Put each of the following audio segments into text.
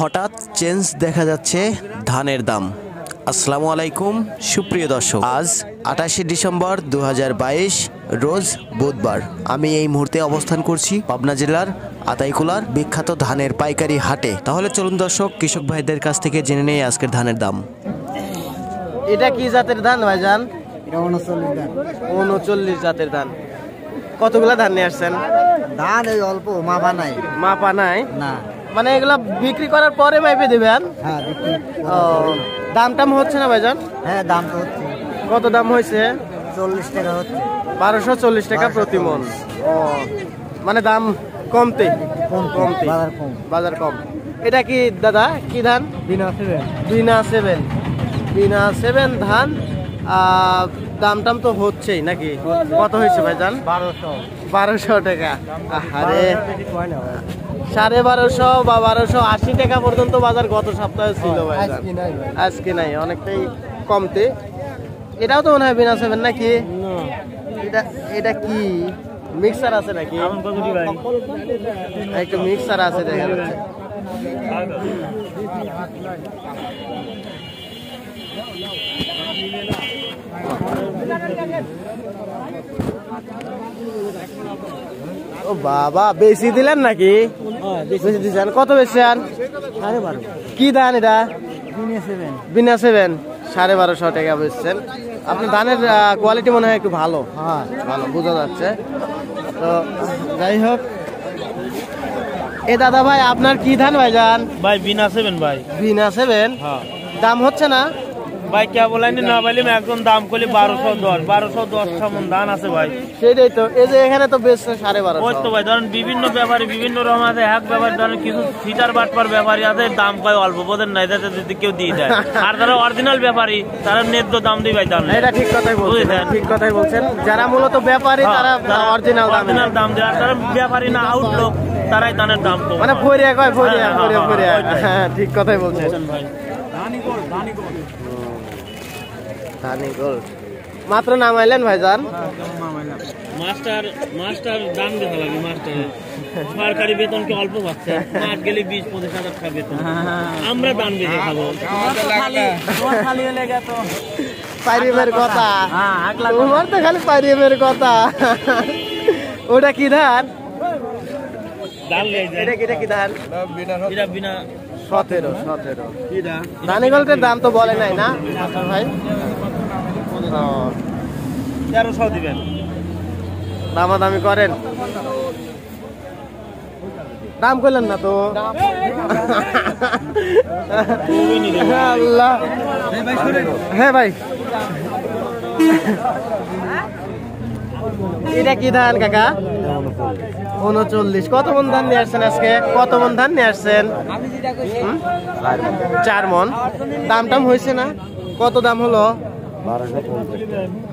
হঠাৎ চেঞ্জ দেখা যাচ্ছে ধানের দাম। আসসালামু আলাইকুম সুপ্রিয় দর্শক। আজ আঠাশে ডিসেম্বর দু হাজার বাইশ রোজ বুধবার। আমি এই মুহূর্তে অবস্থান করছি পাবনা জেলার আতাইকুলার বিখ্যাত ধানের পাইকারি হাটে। তাহলে চলুন দর্শক কৃষক ভাইদের কাছ থেকে জেনে নেই আজকের ধানের দাম। এটা কি জাতের ধান ভাইজান? এটা উনচল্লিশ ধান। উনচল্লিশ জাতের ধান। কতগুলা ধান নিয়ে আসছেন? ধান এই অল্প মাপা নাই। মাপা নাই? না। মানে এগুলা বিক্রি করার পরে মাইপে দিবেন? হ্যাঁ বিক্রি ও দাম টাম হচ্ছে না ভাইজান? হ্যাঁ দাম তো হচ্ছে। কত দাম হয়েছে? চল্লিশ টাকা হচ্ছে। বারোশো চল্লিশ টাকা প্রতি মন। ও মানে দাম কমতে? কমতে বাজার কম। বাজার কম। এটা কি দাদা কি ধান? বিনা আছে বিনা সেভেন। বিনা সেভেন ধান দাম টাম তো হচ্ছেই নাকি? কত হয়েছে ভাইজান? বারোশো। বারোশো টাকা। আরে সাড়ে বারোশো বা বারোশো আশি টাকা পর্যন্ত বাজার গত সপ্তাহে ছিল আজকে নাই ভাই। আজকে নাই অনেকটাই কমতে। এটাও তো মনে হয় বিনা সেভেন নাকি? এটা এটা কি? মিক্সার আছে নাকি? একটা মিক্সার আছে দেখা যাচ্ছে। ও বাবা বেশি দিলেন নাকি? বেশি দিচ্ছেন কত বেশি সাড়ে বারো। কি দান এটা? বিনা সেভেন। সাড়ে বারোশো টাকা বেচছেন। আপনার ধানের কোয়ালিটি মনে হয় একটু ভালো। হ্যাঁ। ভালো বোঝা যাচ্ছে। তো যাই হোক। এ দাদা ভাই আপনার কি ধান ভাই যান ভাই বিনা সেভেন ভাই। বিনা সেভেন? হ্যাঁ। দাম হচ্ছে না? ভাই কে বলেন না বলি একদম দাম করলি বারোশো দশ বারোশো দশ সমান দান আছে ভাই? সেটাই তো এই যে এখানে তো বেচছে সাড়ে ওই বারোশো তো ভাই ধরেন বিভিন্ন ব্যাপারে বিভিন্ন রকম আছে এক ব্যাপারে ধরেন কিছু ফিটার বাটপার ব্যাপারী আছে দাম কয় অল্প বোধের নাই যাতে যদি কেউ দিয়ে দেয়। আর যারা অরিজিনাল ব্যাপারী তারা ন্যায্য দাম দিয়ে ভাই দাম এটা ঠিক কথাই বলছেন ঠিক কথাই বলছেন। যারা মূলত ব্যাপারী তারা অরিজিনাল দাম অরিজিনাল দাম দেয়। আর যারা ব্যাপারী না আউটলোক তারাই দানের দাম মানে ফরিয়া কয় ফরিয়া হ্যাঁ, ফরিয়া হ্যাঁ, ফরিয়া হ্যাঁ ঠিক কথাই বলছেন। ভাই। ধানি গোল্ড মাত্র নামাইলেন ভাইজান? মাস্টার মাস্টার দাম দেখা লাগে মাস্টার। সরকারি বেতন কি অল্প পাচ্ছে? মাস গেলে বিশ পঁচিশ হাজার টাকা বেতন। আমরা দাম বেশি খাব পারিবের কথা? তোমার তো খালি পারিবের কথা। ওটা কি ধান? দাম লেগে এটা কি- এটা কি ধান? এরা বিনা সতেরো সতেরো। ধানিগল্পের দাম তো বলে নাই না ভাই? তেরোশো দিবেন। দামাদামি করেন। দাম করলেন না তো। আল্লাহ। হ্যাঁ ভাই। এটা কি ধান কাকা? উনচল্লিশ। কত মন ধান নিয়ে আসছেন আজকে? কত মন ধান নিয়ে আসছেন? চার মন। দাম টাম হয়েছে না? কত দাম হলো?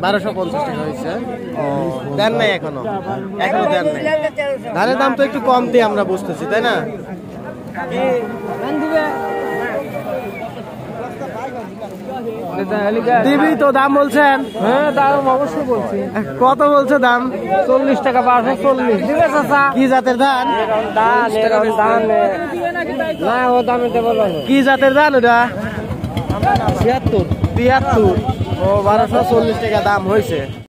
বারোশো পঞ্চাশ টাকা হয়েছে দেন নাই এখনও? এখনও দেন নাই। ধানের দাম তো একটু কম দিয়ে আমরা বুঝতেছি তাই না? দিবি তো দাম বলছেন? হ্যাঁ দাম অবশ্যই বলছি। কত বলছে দাম? চল্লিশ টাকা বারোশো চল্লিশ। দিবে চাচা? কি জাতের ধান? ধান ধান। না ও দামে দেবো কি জাতের ধান ওটা? ছিয়াত্তর। তিয়াত্তর ও বারোশো চল্লিশ টাকা দাম হয়েছে।